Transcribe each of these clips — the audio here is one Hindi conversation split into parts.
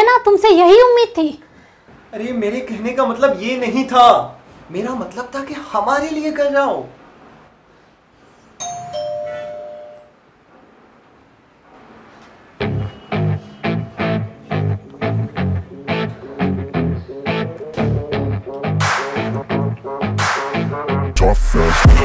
है ना? तुमसे यही उम्मीद थी। अरे मेरे कहने का मतलब ये नहीं था। मेरा मतलब था कि हमारे लिए कर रहा हूँ। पूजा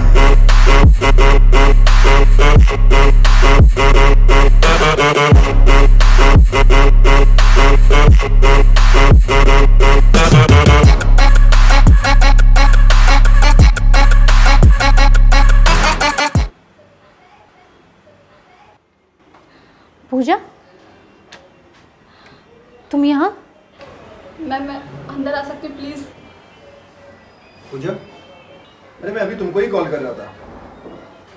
प्लीज़ पूजा अरे मैं अभी तुमको ही कॉल कर रहा था।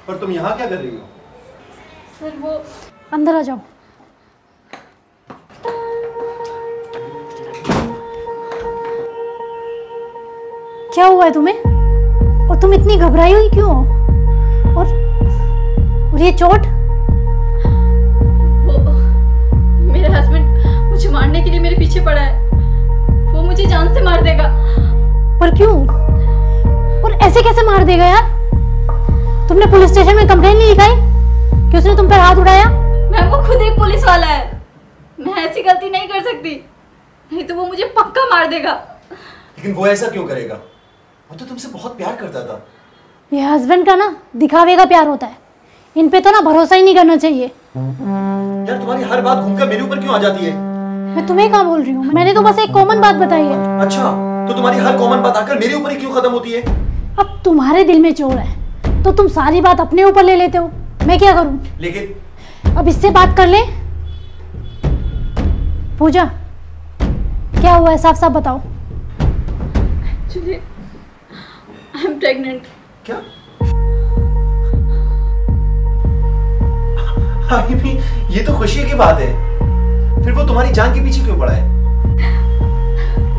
पर तुम यहाँ क्या कर रही हो? सर वो अंदर आ जाओ। क्या हुआ है तुम्हें? और तुम इतनी घबराई हुई क्यों हो? और और ये चोट? पर क्यों? और ऐसे कैसे मार देगा यार? तुमने पुलिस स्टेशन में कंप्लेन नहीं लिखाई? कि उसने तुम पर हाथ उठाया? मैम वो खुद एक पुलिस वाला है। मैं ऐसी गलती नहीं कर सकती। नहीं तो वो मुझे पक्का मार देगा। लेकिन वो ऐसा क्यों करेगा? वो तो तुमसे बहुत प्यार करता था। ये हस्बैंड का ना दिखावे का प्यार होता है। इन पे तो ना भरोसा ही नहीं करना चाहिए। यार तुम्हारी हर बात घूमकर मेरे ऊपर क्यों आ जाती है? मैं तुम्हें कहाँ बोल रही हूँ? मैंने तो बस एक कॉमन बात बताई है। अच्छा। तो तुम्हारी हर कॉमन बात आकर मेरे ऊपर ही क्यों खत्म होती है? अब तुम्हारे दिल में चोर है तो तुम सारी बात अपने ऊपर ले लेते हो। मैं क्या करूँ? लेकिन अब इससे बात कर ले। पूजा क्या हुआ है? साफ़ साफ़ बताओ। एक्चुअली आई एम प्रेग्नेंट क्या आई भी ये तो खुशी की बात है। फिर वो तुम्हारी जान के पीछे क्यों पड़ा है?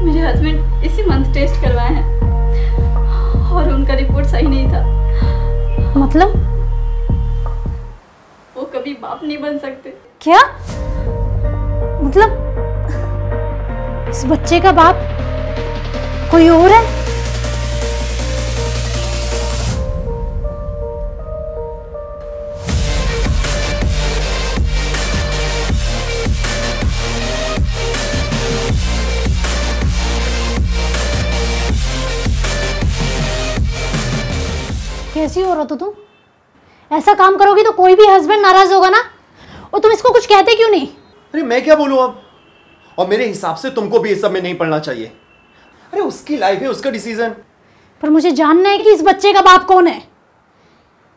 मेरे हस्बैंड इसी मंथ टेस्ट करवाए हैं। और उनका रिपोर्ट सही नहीं था। मतलब? वो कभी बाप नहीं बन सकते। क्या? मतलब? इस बच्चे का बाप कोई और है? कैसी हो रहा तो? तुम ऐसा काम करोगी तो कोई भी हस्बैंड नाराज़ होगा ना? और तुम इसको कुछ कहते क्यों नहीं? अरे मैं क्या बोलूँ अब? और मेरे हिसाब से तुमको भी इस सब में नहीं पढ़ना चाहिए। अरे उसकी लाइफ है उसका डिसीज़न पर मुझे जानना है कि इस बच्चे का बाप कौन है।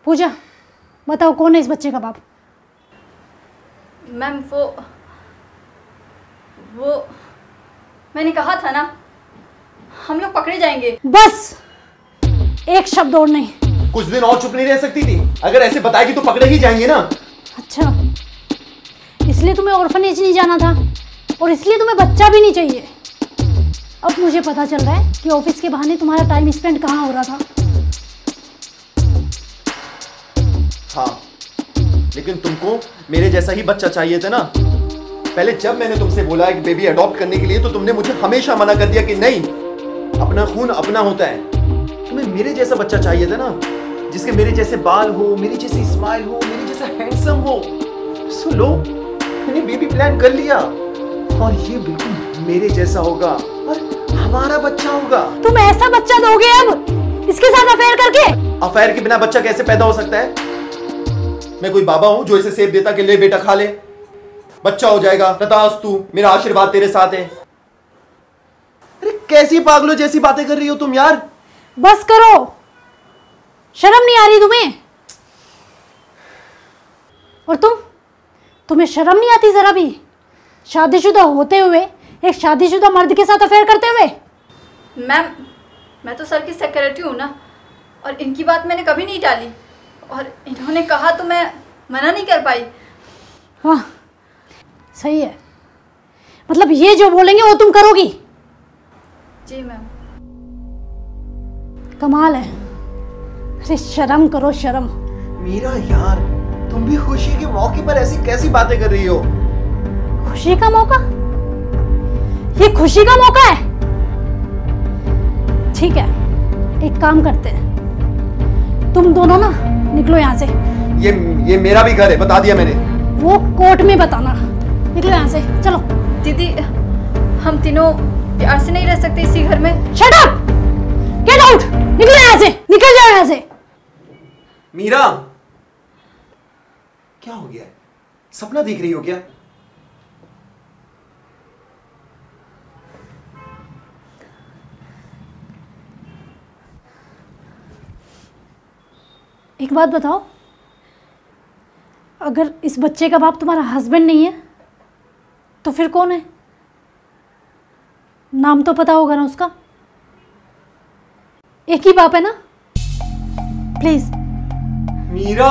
पूजा बताओ कौन है इस बच्चे का बाप? मैम वो वो मैंने कहा था ना हम लोग पकड़े जाएँगे। बस! एक शब्द और नहीं। कुछ दिन और चुप नहीं रह सकती थी। अगर ऐसे बताएगी तो पकड़े ही जाएँगे ना। अच्छा इसलिए तुम्हें ऑर्फनेज नहीं जाना था और इसलिए तुम्हें बच्चा भी नहीं चाहिए। अब मुझे पता चल रहा है कि ऑफ़िस के बहाने तुम्हारा टाइम स्पेंड कहाँ हो रहा था। हाँ लेकिन तुमको मेरे जैसा ही बच्चा चाहिए था ना। पहले जब मैंने तुमसे बोला एक बेबी अडॉप्ट करने के लिए तो तुमने मुझे हमेशा मना कर दिया कि नहीं अपना खून अपना होता है। मेरे जैसा बच्चा चाहिए था ना जिसके मेरे जैसे बाल हो मेरी जैसी स्माइल हो मेरे जैसा हैंडसम हो सो लो मैंने बेबी प्लान कर लिया। और ये बिल्कुल मेरे जैसा होगा और हमारा बच्चा होगा। तुम ऐसा बच्चा दोगे अब इसके साथ अफेयर करके? अफेयर के बिना बच्चा कैसे पैदा हो सकता है? मैं कोई बाबा हूँ जो इसे सेब देता कि ले बेटा खा ले। बच्चा हो जाएगा तथास्तु मेरा आशीर्वाद तेरे साथ है। अरे कैसी पागलों जैसी बातें कर रही हो तुम यार? बस करो। शर्म नहीं आ रही तुम्हें? और तुम? तुम्हें शर्म नहीं आती जरा भी? शादीशुदा होते हुए एक शादीशुदा मर्द के साथ अफेयर करते हुए? मैम मैं तो सर की सेक्रेटरी हूँ ना और इनकी बात मैंने कभी नहीं डाली और इन्होंने कहा तो मैं मना नहीं कर पाई। हाँ सही है। मतलब ये जो बोलेंगे वो तुम करोगी? जी मैम। कमाल है। अरे शर्म करो शर्म। मेरा यार तुम भी खुशी के मौके पर ऐसी कैसी बातें कर रही हो? खुशी का मौका? ये खुशी का मौका है? ठीक है एक काम करते हैं। तुम दोनों ना निकलो यहाँ से। ये ये मेरा भी घर है बता दिया मैंने। वो कोर्ट में बताना। निकलो यहाँ से चलो। दीदी हम तीनों प्यार से नहीं रह सकते इसी घर में। शट अप गेट आउट निकलो यहाँ से! निकल जाओ यहाँ से! मीरा! क्या हो गया? है सपना देख रही हो क्या? एक बात बताओ। अगर इस बच्चे का बाप तुम्हारा हस्बैंड नहीं है तो फिर कौन है? नाम तो पता होगा ना उसका। एक ही बाप है ना? प्लीज़ मीरा।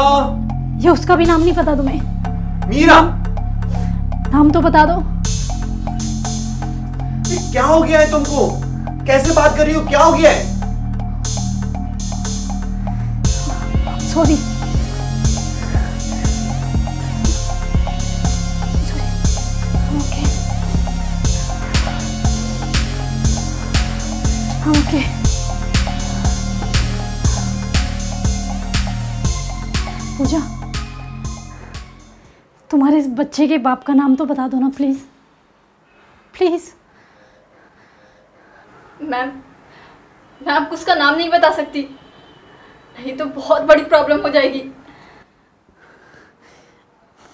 ये उसका भी नाम नहीं पता तुम्हें? मीरा। नाम तो बता दो। ये क्या हो गया है तुमको? कैसे बात कर रही हो? क्या हो गया है? सॉरी ओके पूजा तुम्हारे इस बच्चे के बाप का नाम तो बता दो ना प्लीज़ प्लीज़ मैम मैं आपको उसका नाम नहीं बता सकती। नहीं तो बहुत बड़ी प्रॉब्लम हो जाएगी।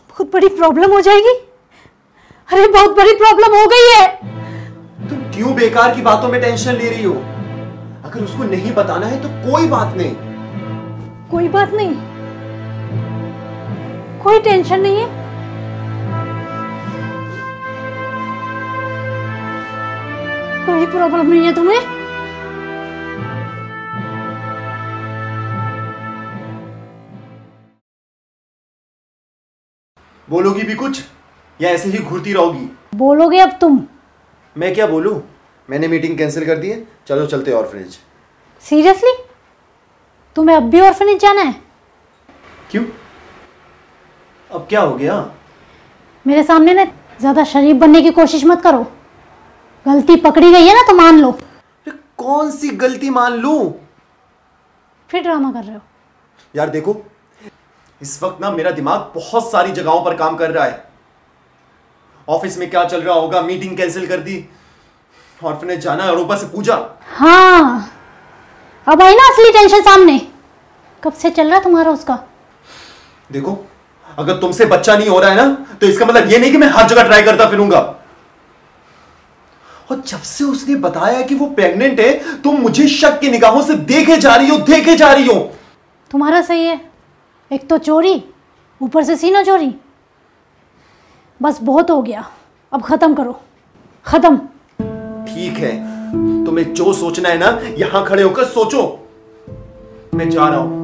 बहुत बड़ी प्रॉब्लम हो जाएगी? अरे बहुत बड़ी प्रॉब्लम हो गई है। तुम क्यों बेकार की बातों में टेंशन ले रही हो? अगर उसको नहीं बताना है तो कोई बात नहीं। कोई बात नहीं। कोई टेंशन नहीं है। कोई प्रॉब्लम नहीं है तुम्हें? बोलोगी भी कुछ? या ऐसे ही घूरती रहोगी? बोलोगे अब तुम। मैं क्या बोलूँ? मैंने मीटिंग कैंसिल कर दी है। चलो चलते ऑर्फनेज सीरियसली तुम्हें अब भी ऑर्फनेज जाना है? क्यों? अब क्या हो गया? मेरे सामने ना ज़्यादा शरीफ बनने की कोशिश मत करो। गलती पकड़ी गई है ना तो मान लो। कौन सी गलती मान लूँ? फिर ड्रामा कर रहे हो। यार देखो इस वक्त ना मेरा दिमाग बहुत सारी जगहों पर काम कर रहा है। ऑफ़िस में क्या चल रहा होगा मीटिंग कैंसिल कर दी ऑर्फनेज जाना और ऊपर से पूजा। हाँ। अब आई ना असली टेंशन सामने। कब से चल रहा तुम्हारा उसका? देखो अगर तुमसे बच्चा नहीं हो रहा है ना तो इसका मतलब ये नहीं कि मैं हर जगह ट्राई करता फिरूँगा। और जब से उसने बताया कि वो प्रेग्नेंट है तुम मुझे शक की निगाहों से देखे जा रही हो देखे जा रही हो। तुम्हारा सही है। एक तो चोरी ऊपर से सीना चोरी। बस बहुत हो गया। अब खत्म करो। खत्म। ठीक है। तुम्हें जो सोचना है ना यहाँ खड़े होकर सोचो। मैं जा रहा हूँ।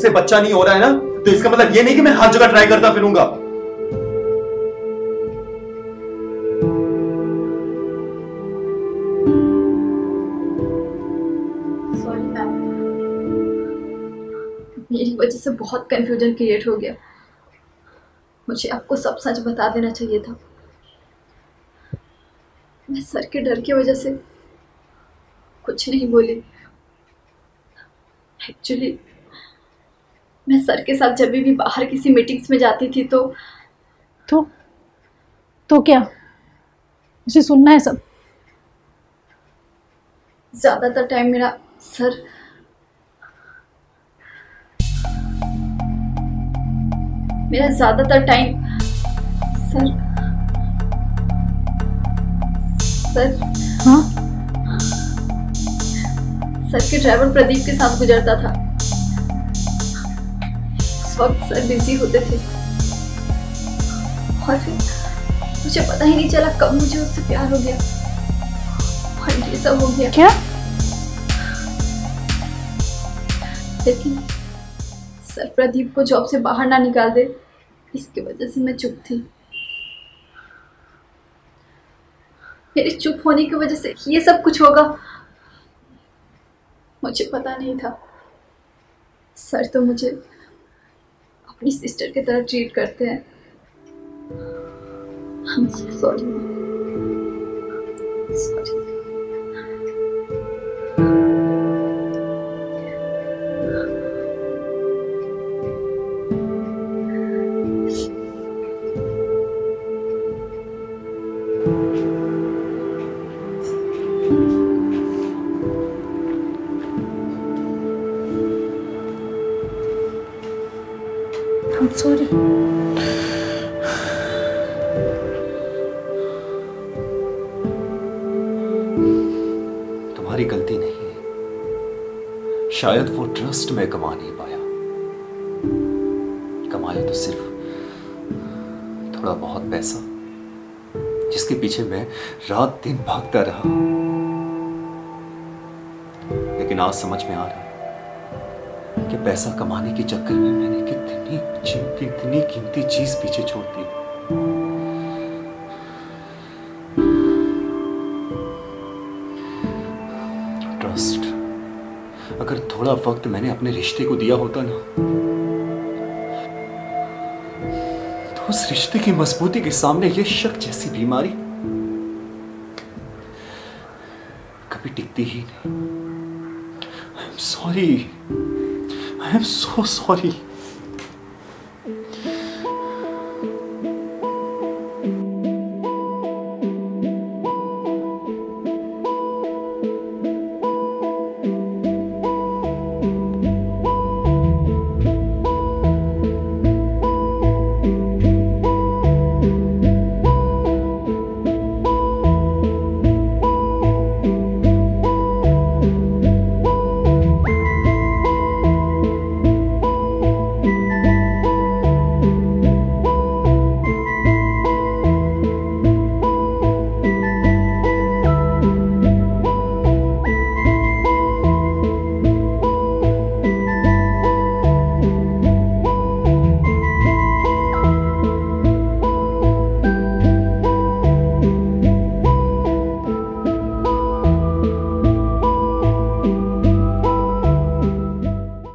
तुमसे बच्चा नहीं हो रहा है ना तो इसका मतलब ये नहीं कि मैं हर जगह ट्राई करता फिरूँगा। मेरी वजह से बहुत कंफ्यूजन क्रिएट हो गया। मुझे आपको सब सच बता देना चाहिए था। मैं सर के डर की वजह से कुछ नहीं बोली। एक्चुअली मैं सर के साथ जब भी बाहर किसी मीटिंग्स में जाती थी तो तो तो क्या? मुझे सुनना है सब? ज़्यादातर टाइम मेरा सर मेरा ज़्यादातर टाइम सर सर हाँ? सर के ड्राइवर प्रदीप के साथ गुजरता था। उस वक्त सर बिज़ी होते थे। और फिर मुझे पता ही नहीं चला कब मुझे उससे प्यार हो गया। और ये सब हो गया। क्या? लेकिन सर प्रदीप को जॉब से बाहर ना निकाल दे इसकी वजह से मैं चुप थी। मेरे चुप होने की वजह से ये सब कुछ होगा। मुझे पता नहीं था। सर तो मुझे अपनी सिस्टर की तरह ट्रीट करते हैं. Sorry. I'm sorry. तुम्हारी गलती नहीं है। शायद वो ट्रस्ट में कमा नहीं पाया। कमाया तो सिर्फ़ थोड़ा बहुत पैसा, जिसके पीछे मैं रात दिन भागता रहा। लेकिन आज समझ में आ रहा कि पैसा कमाने के चक्कर में मैंने कितनी कीमती इतनी कीमती चीज़ पीछे छोड़ दी। ट्रस्ट अगर थोड़ा वक्त मैंने अपने रिश्ते को दिया होता ना तो उस रिश्ते की मजबूती के सामने ये शक जैसी बीमारी कभी टिकती ही नहीं। I am sorry I am so sorry